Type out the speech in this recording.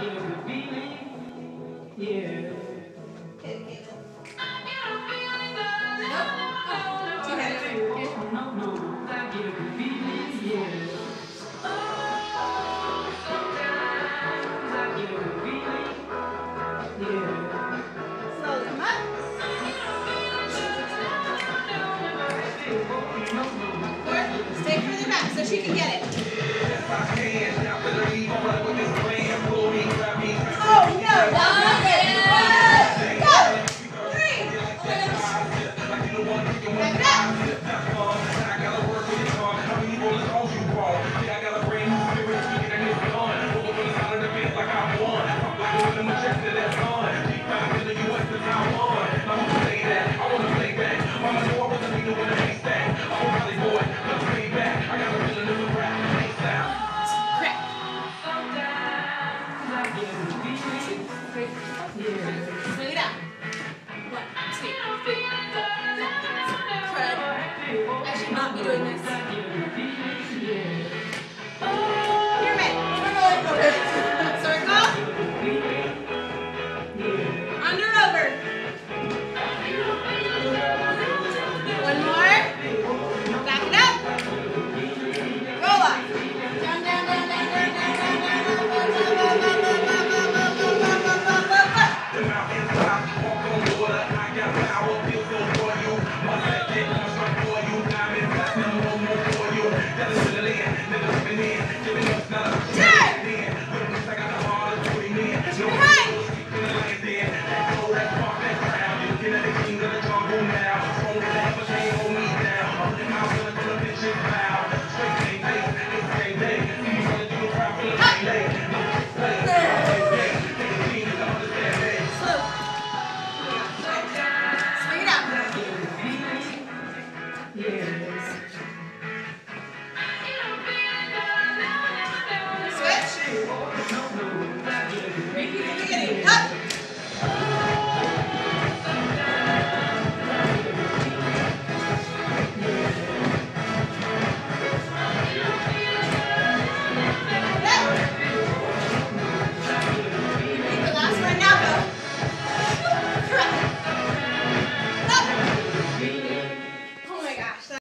give me feeling, yeah. So she can get it. Swing it out. One, two, three. Fred, I should not be doing this. I don't know.